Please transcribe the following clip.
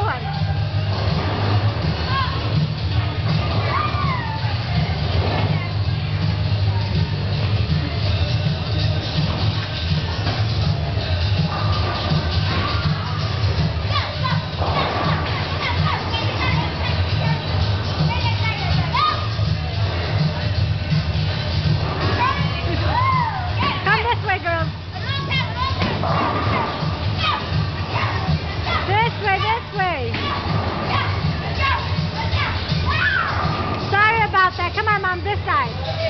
そうな。way, this way. Sorry about that. Come on, Mom, this side.